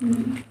嗯。